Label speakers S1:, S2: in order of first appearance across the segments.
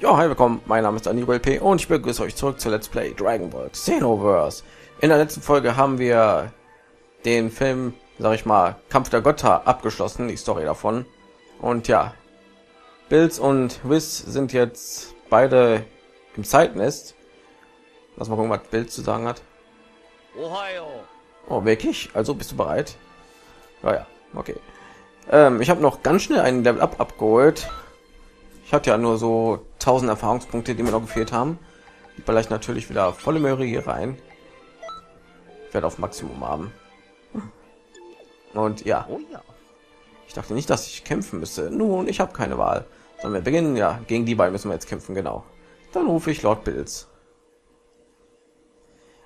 S1: Ja, hi, willkommen. Mein Name ist Daniel P. und ich begrüße euch zurück zu Let's Play Dragon Ball Xenoverse. In der letzten Folge haben wir den Film, sag ich mal, Kampf der Götter abgeschlossen, die Story davon. Und ja, Bills und Wiss sind jetzt beide im Zeitnest. Lass mal gucken, was Bild zu sagen hat. Oh, wirklich? Also bist du bereit? Ja, ja, okay. Ähm, ich habe noch ganz schnell einen Level Up abgeholt. Ich hatte ja nur so 1000 Erfahrungspunkte, die mir noch gefehlt haben. Die baller ich natürlich wieder volle Möhre hier rein. Ich werde auf Maximum haben. Und ja. Ich dachte nicht, dass ich kämpfen müsste. Nun, ich habe keine Wahl. Sollen wir beginnen? Ja, gegen die beiden müssen wir jetzt kämpfen, genau. Dann rufe ich Lord Bills.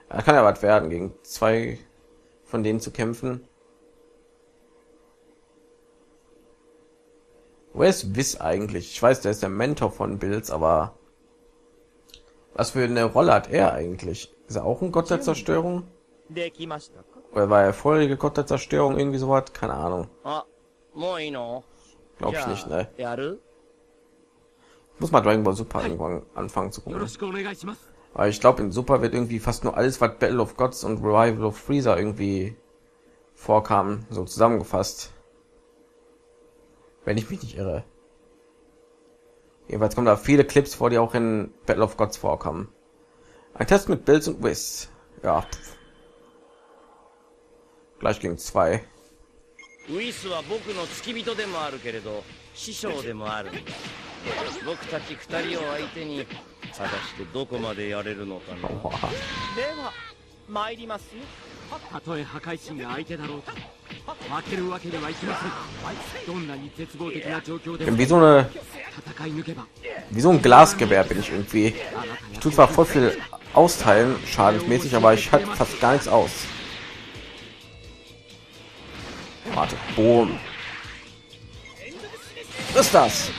S1: Er kann ja was werden, gegen zwei von denen zu kämpfen. Wo ist Wiss eigentlich? Ich weiß, der ist der Mentor von Bills, aber was für eine Rolle hat er eigentlich? Ist er auch ein Gott der Zerstörung? Oder war er vorherige Gott der Zerstörung irgendwie so was? Keine Ahnung. Glaube ich nicht, ne? Muss mal Dragon Ball Super irgendwann anfangen zu gucken. Aber ich glaube, in Super wird irgendwie fast nur alles, was Battle of Gods und Revival of Freezer irgendwie vorkam, so zusammengefasst. Wenn ich mich nicht irre. Jedenfalls kommen da viele Clips vor, die auch in Battle of Gods vorkommen. Ein Test mit Bills und Wiss. Ja. Gleich gegen zwei. ウィスは僕の付き人でもあるけれど師匠でもあるんだ僕たち二人を相手に果たしてどこまでやれるのかなでは参りますよたとえ破壊神が相手だろうと wie so eine wie so ein Glasgewehr bin ich irgendwie. Ich tue zwar voll viel austeilen, schadensmäßig, aber ich halte fast gar nichts aus. Warte, boom. Was ist das?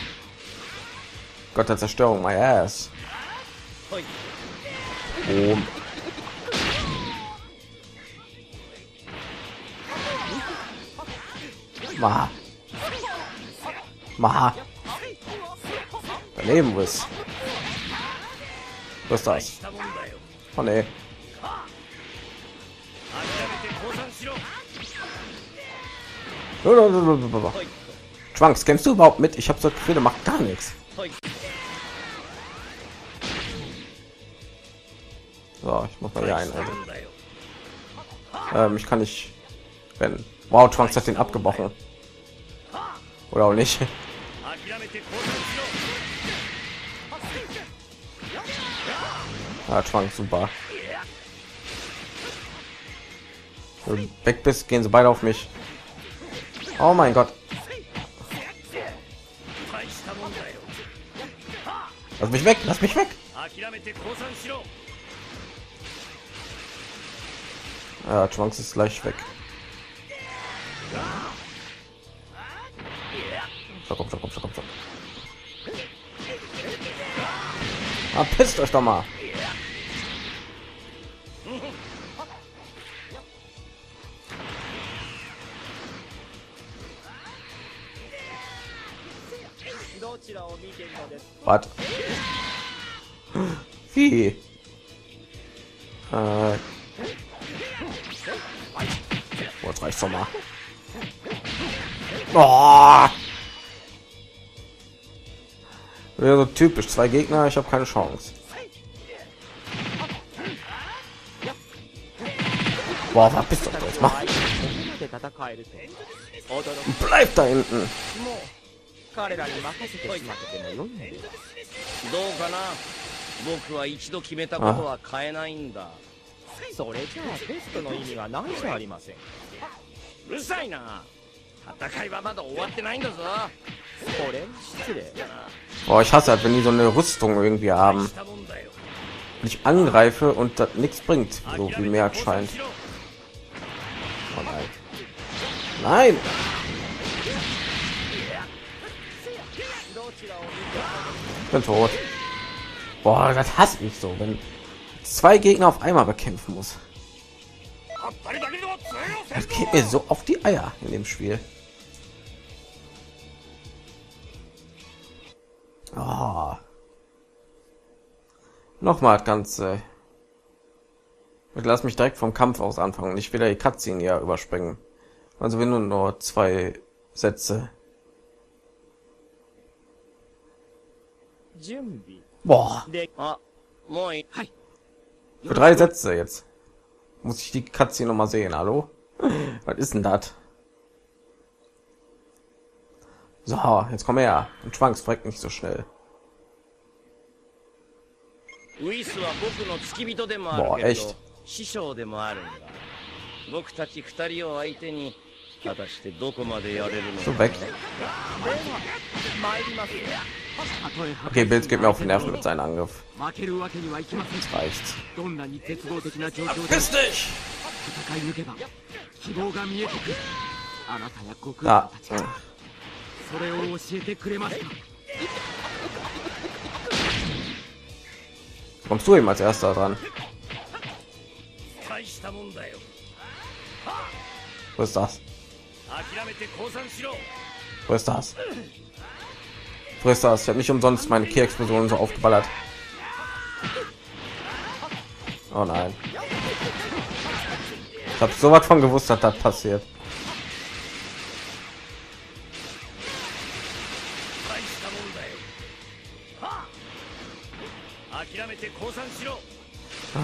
S1: Gott der Zerstörung, my ass. Boom. Maha. Maha. Daneben ist. Was ist das? Oh nee. Schwanks, kennst du überhaupt mit? Ich habe so Gefühl, macht gar nichts. So, ich muss mal hier ein. Also. Ähm, ich kann nicht, wenn Wow, Trunks hat den abgebrochen. Oder auch nicht. Ah, Trunks super. Weg bist, gehen sie beide auf mich. Oh mein Gott. Lass mich weg, lass mich weg. Ja, Trunks ist gleich weg. Komm, so, komm, so, komm, so. Ah, euch doch mal. Was? Wie? Äh. Jetzt reicht's doch mal. Oh. Ja, so typisch. Zwei Gegner, ich habe keine Chance. Boah, was bist du jetzt mal? Bleib da hinten. 彼らに任せてしまってもよいんでどうかな僕は一度決めたことは変えないんだそれじゃあテストの意味は何じゃありませんうるさいな 戦いはまだ終わってないんだぞ Boah, ich hasse halt, wenn die so eine Rüstung irgendwie haben. Wenn ich angreife und das nichts bringt, so wie mehr scheint. Oh nein. Nein! Ich bin tot. Boah, das hasse ich so, wenn zwei Gegner auf einmal bekämpfen muss. Das geht mir so auf die Eier in dem Spiel. Oh. Nochmal das Ganze. Ich lass mich direkt vom Kampf aus anfangen. Ich will ja die Cutscene ja überspringen. Also wenn nur nur zwei Sätze. Boah. Für drei Sätze jetzt. Muss ich die Cutscene noch mal sehen, hallo? Was ist denn das? So, jetzt komm her. Und Schwanks fragt nicht so schnell. ウィスは僕の付き人でもあるけど師匠でもあるんだ僕たち二人を相手に果たしてどこまでやれるのか so weg Okay, Bild geht mir auf den Nerven mit seinem Angriff. Das reicht. Verpiss dich! Da. Kommst du ihm als erster dran? Wo ist das? Wo ist das? Wo ist das? Ich habe nicht umsonst meine Key-Explosionen so aufgeballert. Oh nein. Ich habe so was von gewusst, dass das passiert.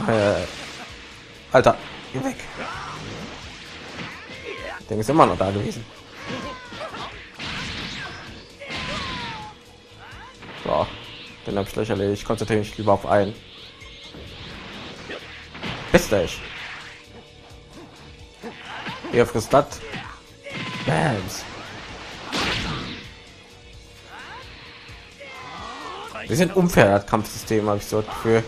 S1: Äh, Alter, geh weg. Der ist immer noch da gewesen. So, den habe ich gleich erledigt. Ich konzentriere mich lieber auf einen. Bist ich. Ihr frisst das. Bams. Wir sind unfair, das Kampfsystem, habe ich so für.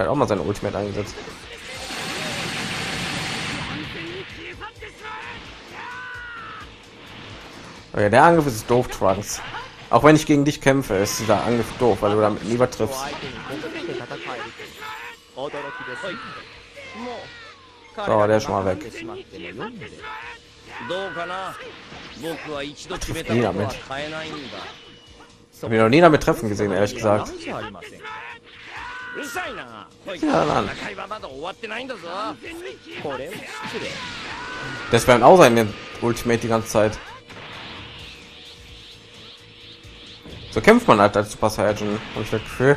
S1: Hat auch mal seine Ultimate eingesetzt. Okay, der Angriff ist doof, Trunks. Auch wenn ich gegen dich kämpfe, ist dieser Angriff doof, weil du damit lieber triffst. So, der ist schon mal weg. Nie damit. Hab ich noch nie damit treffen gesehen, ehrlich gesagt. Das wären auch seine Ultimate die ganze Zeit. So kämpft man halt als Super Saiyan. Und ich das Gefühl,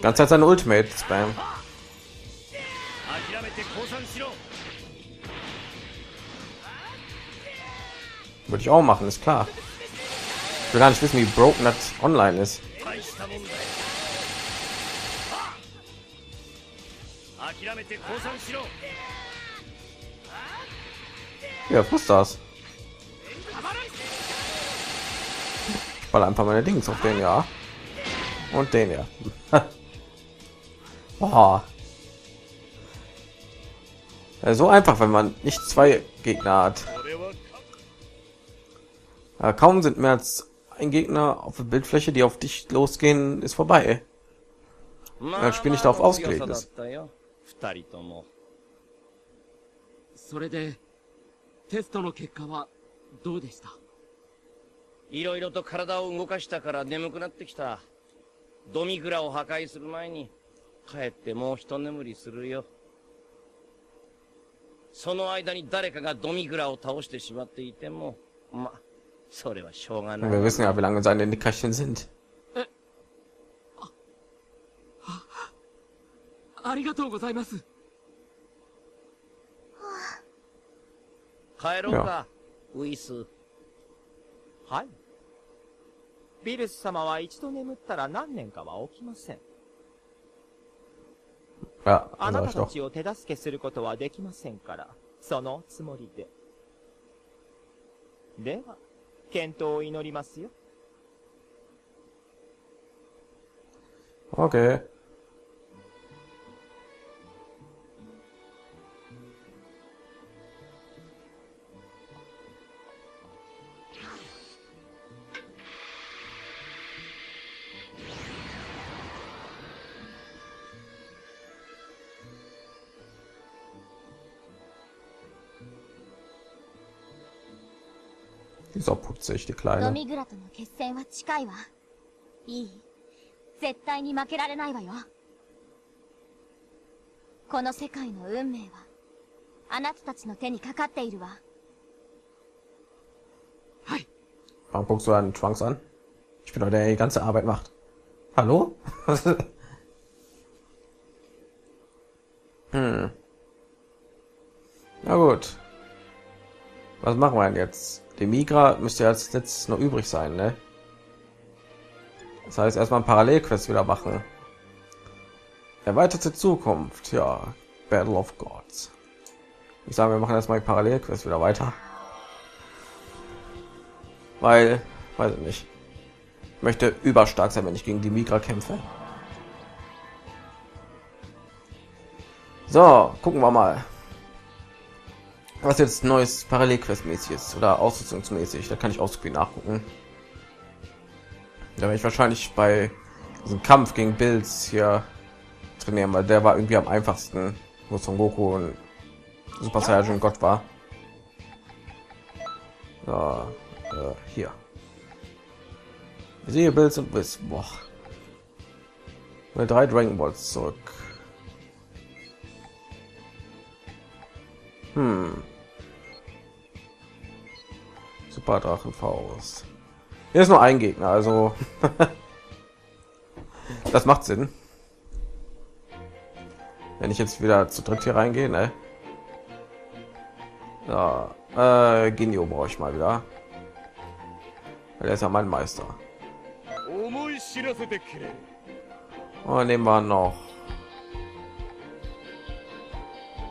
S1: ganz Zeit seine Ultimate Spam. Würde ich auch machen, ist klar. Ich will gar nicht wissen, wie broken das online ist. Ja, was das? weil einfach meine Dings auf den ja und den ja. Boah. So einfach, wenn man nicht zwei Gegner hat. Ja, kaum sind mehr als ein Gegner auf der Bildfläche, die auf dich losgehen, ist vorbei. Das Spiel nicht darauf ausgelegt ist. それでテストの結果はどうでした？いろいろと体を動かしたから眠くなってきた。ドミグラを破壊する前に、帰ってもう一眠りするよ。その間に誰かがドミグラを倒してしまっていても、ま、それはしょうがない。Wir wissen ja, wie lange seine Nickerchen sind. ありがとうございます。帰ろうか、ウィス。はい。ビルス様は一度眠ったら何年かは起きません。あ、あなたたちを手助けすることはできませんから、そのつもりで。では、健闘を祈りますよ。Okay. Die ist auch putzig, die
S2: ド
S1: Kleine.
S2: ミグラとの決戦は近いわ。いい。絶対に負けられないわよ。この世界の運命は、あなたたちの手にかかっているわ。
S1: Warum guckst du einen Trunks an? Ich bin doch der, der die ganze Arbeit macht. Hallo? hm. Na gut. Was machen wir denn jetzt? Die Migra müsste als letztes noch übrig sein, ne? Das heißt, erstmal ein Parallelquest wieder machen. Erweiterte Zukunft, ja. Battle of Gods. Ich sage, wir machen erstmal Parallelquest wieder weiter. Weil, weiß ich nicht. Ich möchte überstark sein, wenn ich gegen die Migra kämpfe. So, gucken wir mal. Was jetzt neues Parallelquest-mäßig ist oder ausrüstungsmäßig, da kann ich auch viel nachgucken. Da werde ich wahrscheinlich bei diesem Kampf gegen Bills hier trainieren, weil der war irgendwie am einfachsten, wo Son Goku und Super Saiyan Gott war. So, äh, hier. Ich sehe Bills und Biss. Boah. Mit drei Dragon Balls zurück. Hm. Super Drachenfaust. Hier ist nur ein Gegner, also das macht Sinn. Wenn ich jetzt wieder zu dritt hier reingehe, ne? Ja, äh, Genio brauche ich mal wieder. Weil er ist ja mein Meister. Und nehmen wir noch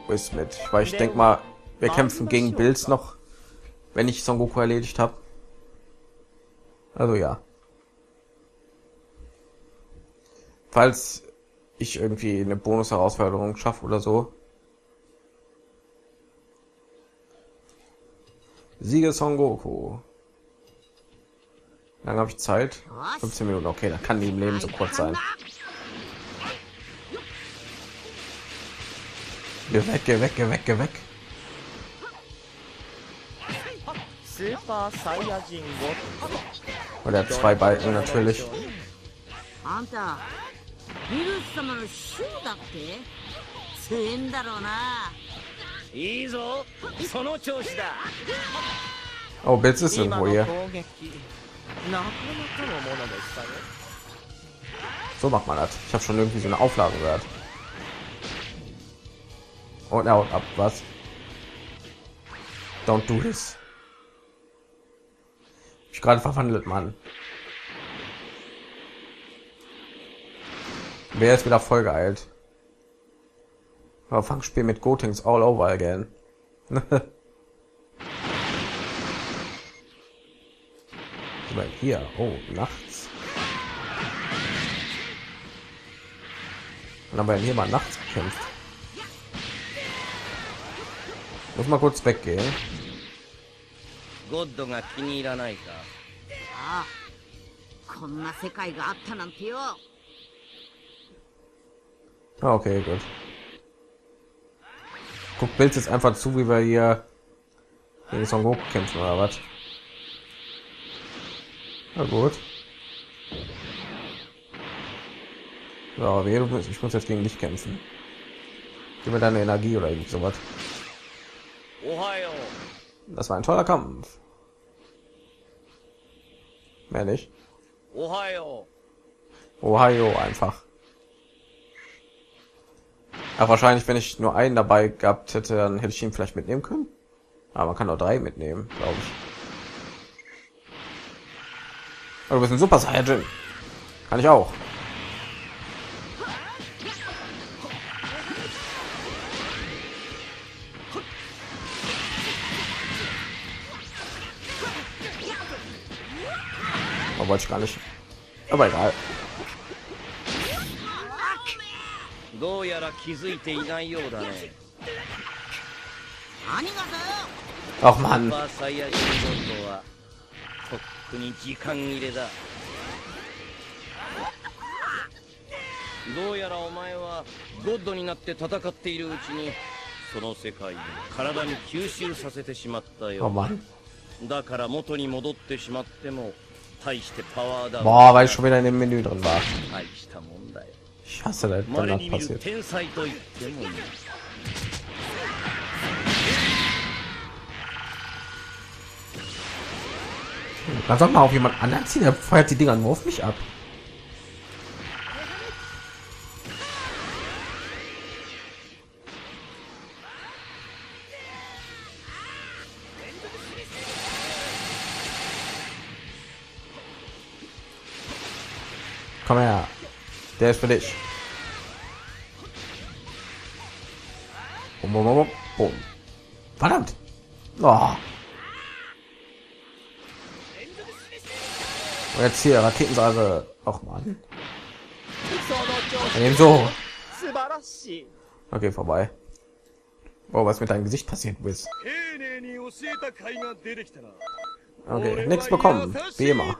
S1: Wiss mit, weil ich denke mal, wir kämpfen gegen Bills noch wenn ich Son Goku erledigt habe. Also ja. Falls ich irgendwie eine Bonus-Herausforderung schaffe oder so. Siege Son Goku. Lange habe ich Zeit? 15 Minuten. Okay, da kann die im Leben so kurz sein. Geh weg, geh weg, geh weg, geh weg.
S3: Silber Saiyajin Gott.
S1: Und er hat zwei Balken natürlich. Oh, Bits ist irgendwo hier. So macht man das. Ich habe schon irgendwie so eine Auflage gehört. Und er haut ab, was? Don't do this. Ich gerade verwandelt, Mann. Wer ist wieder voll geeilt? Aber Fangspiel mit Gotings all over again. Hier, oh, nachts. Und aber hier mal nachts gekämpft. Muss mal kurz weggehen.
S3: ゴッドが気に入らないか
S4: ああこんな世界があったなんてよ
S1: Ah, okay, gut. Guckt Bild jetzt einfach zu, wie wir hier gegen Son Goku kämpfen oder was? Na gut. So, aber wehe, du musst- ich muss jetzt gegen dich kämpfen. Gib mir deine Energie oder irgendwie sowas.
S3: おはよ
S1: das war ein toller Kampf. Mehr nicht.
S3: Ohio.
S1: Ohio einfach. Ja, wahrscheinlich, wenn ich nur einen dabei gehabt hätte, dann hätte ich ihn vielleicht mitnehmen können. Aber man kann nur drei mitnehmen, glaube ich. Aber du bist ein Super Saiyajin. Kann ich auch. Wollte ich gar nicht. Aber egal.
S3: うどうやら気づいていないようだね
S4: 何がだよ
S1: Ach
S3: スー
S1: man.
S3: パーサイヤ人ゴッドはとっくに時間切れだどうやらお前はゴッドになって戦っているうちにその世界を体に吸収させてしまった
S1: Oh
S3: よ.だから元に戻ってしまっても
S1: Boah, weil ich schon wieder in dem Menü drin war. Ich hasse das, wenn das passiert. Dann soll mal auf jemand anderen ziehen, er feuert die Dinger nur auf mich ab. Der ist für dich. Bum, bum, bum, bum. Verdammt. Oh. Und jetzt hier Raketensalve. Auch mal. Eben so. Okay, vorbei. Oh, was mit deinem Gesicht passiert ist. Okay, nichts bekommen. Wie immer.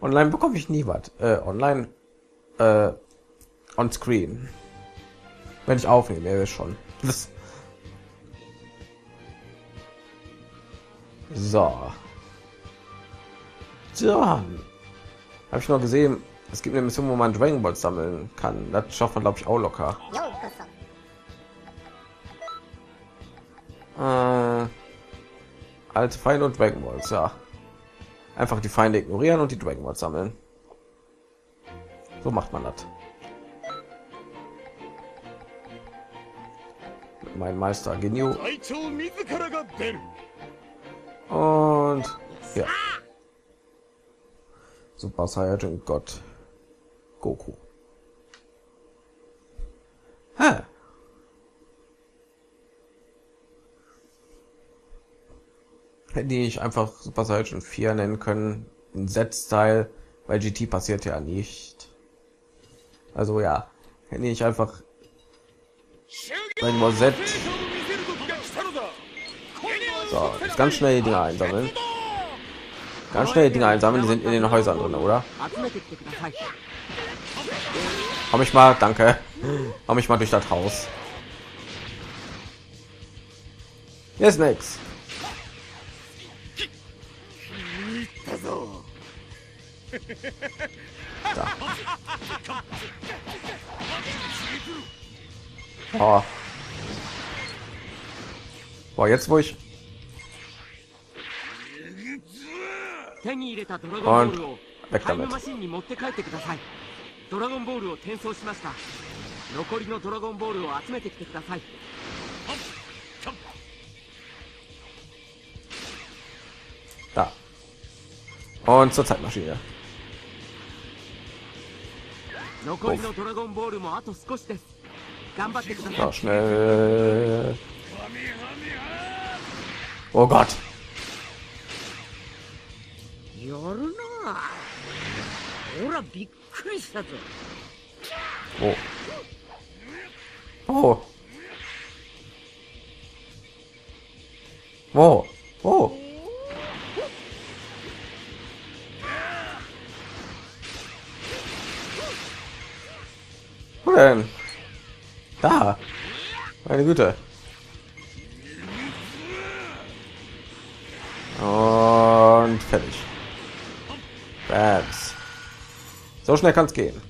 S1: Online bekomme ich nie was. Äh, online äh, on screen. Wenn ich aufnehme, er ist schon. Das so. So. Habe ich noch gesehen, es gibt eine Mission, wo man Dragon Balls sammeln kann. Das schafft man, glaube ich, auch locker. Äh, alte Feinde und Dragon Balls, ja. Einfach die Feinde ignorieren und die Dragon Balls sammeln. So macht man das. Mein Meister Genio. Und ja. Super Saiyajin Gott Goku. Ha. die ich einfach Super Saiyan 4 nennen können. Ein Z-Style, weil GT passiert ja nicht. Also ja, hätte ich einfach Dragon Ball Z. So, ganz schnell die Dinger einsammeln. Ganz schnell die Dinger einsammeln, die sind in den Häusern drin, oder? Komm ich mal, danke. Komm ich mal durch das Haus. Hier ist
S3: nichts. Da.
S1: Oh. Boah, jetzt wo ich...
S4: Und
S1: weg damit.
S4: ドラゴンボールを転送しました残りのドラゴンボールを集めてきてください
S1: Da. Und zur Zeitmaschine.
S4: 残りのドラゴンボールもあと少しです頑張ってください
S1: schnell. Oh Gott.
S4: やるなほらびっくりしたぞ
S1: Oh. Oh. Oh. Oh. Güte. Und fertig. Babs. So schnell kann es gehen.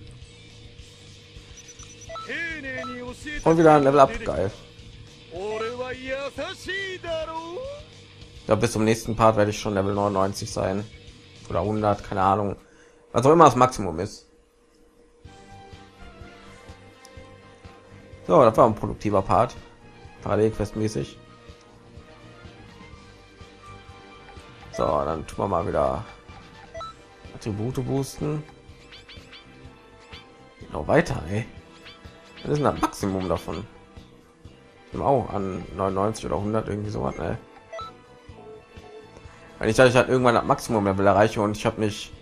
S1: Und wieder ein Level up, geil. Da bis zum nächsten Part werde ich schon Level 99 sein oder 100, keine Ahnung, was auch immer das Maximum ist. So, das war ein produktiver Part. Parallelquest-mäßig. So, dann tun wir mal wieder Attribute boosten. Noch weiter, ey. Das ist ein Maximum davon. Auch an 99 oder 100 irgendwie so was, ne? Wenn ich dadurch halt irgendwann das Maximum Level erreiche und ich habe nicht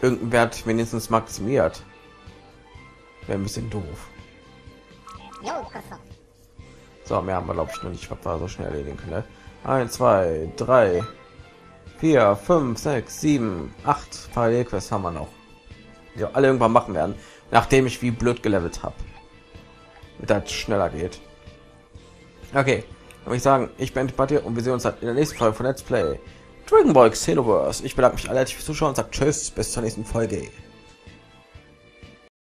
S1: irgendeinen Wert wenigstens maximiert, wäre ein bisschen doof. So, mehr haben wir glaube ich noch nicht, was wir so schnell erledigen können. Ne? 1, 2, 3, 4, 5, 6, 7, 8 Parallelquests haben wir noch. Die wir alle irgendwann machen werden, nachdem ich wie blöd gelevelt habe. Mit das schneller geht. Okay, dann ich sagen, ich bin Party und wir sehen uns dann in der nächsten Folge von Let's Play. Dragon Ball Xenoverse. Ich bedanke mich alle fürs Zuschauen und sage Tschüss, bis zur nächsten Folge.